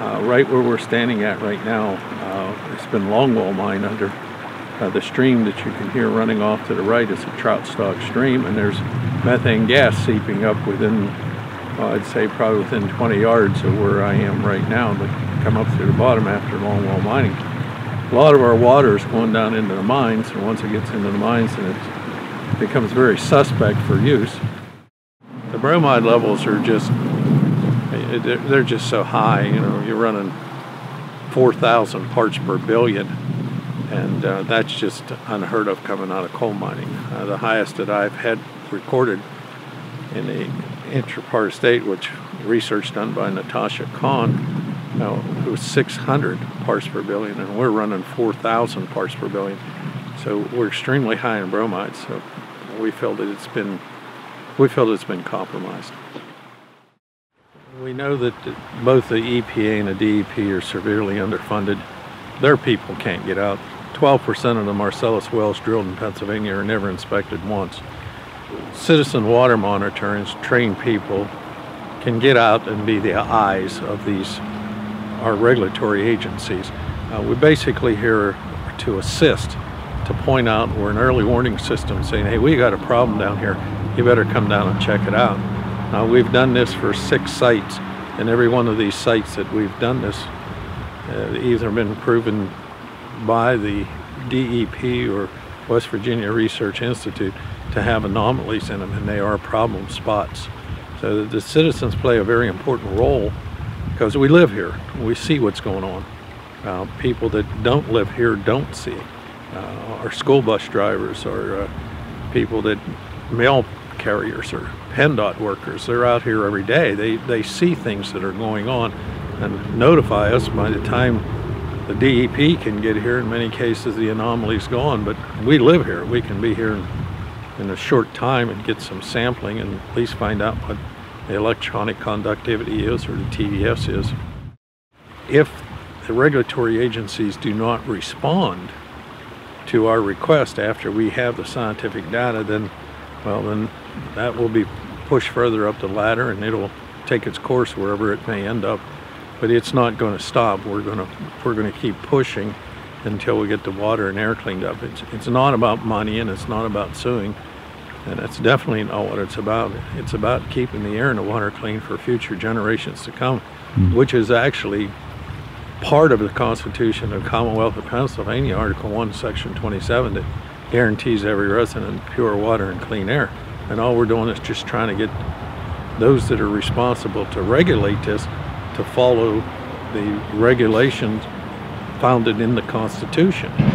Uh, right where we're standing at right now, uh, it's been longwall mine under uh, the stream that you can hear running off to the right is a trout stock stream, and there's methane gas seeping up within, I'd say probably within 20 yards of where I am right now, but come up through the bottom after longwall mining. A lot of our water is going down into the mines, and once it gets into the mines, then it becomes very suspect for use. The bromide levels are just, they're just so high, you know, you're running 4,000 parts per billion and uh, that's just unheard of coming out of coal mining. Uh, the highest that I've had recorded in the intra state, which research done by Natasha Kahn, uh, was 600 parts per billion, and we're running 4,000 parts per billion. So we're extremely high in bromide. So we feel that it's been we feel that it's been compromised. We know that both the EPA and the DEP are severely underfunded. Their people can't get out 12% of the Marcellus wells drilled in Pennsylvania are never inspected once. Citizen water monitoring trained people can get out and be the eyes of these our regulatory agencies. Uh, we basically here to assist, to point out we're an early warning system saying, hey, we got a problem down here. You better come down and check it out. Now we've done this for six sites, and every one of these sites that we've done this, uh, either been proven by the DEP or West Virginia Research Institute to have anomalies in them, and they are problem spots. So the citizens play a very important role because we live here. We see what's going on. Uh, people that don't live here don't see. Uh, our school bus drivers are uh, people that mail carriers or PennDOT workers. They're out here every day. They, they see things that are going on and notify us by the time the DEP can get here. In many cases, the anomaly's gone, but we live here. We can be here in, in a short time and get some sampling and at least find out what the electronic conductivity is or the TDS is. If the regulatory agencies do not respond to our request after we have the scientific data, then, well, then that will be pushed further up the ladder and it'll take its course wherever it may end up but it's not going to stop. We're going to we're going to keep pushing until we get the water and air cleaned up. It's it's not about money and it's not about suing, and that's definitely not what it's about. It's about keeping the air and the water clean for future generations to come, mm-hmm. which is actually part of the Constitution of Commonwealth of Pennsylvania, Article 1, Section 27, that guarantees every resident pure water and clean air. And all we're doing is just trying to get those that are responsible to regulate this to follow the regulations founded in the Constitution.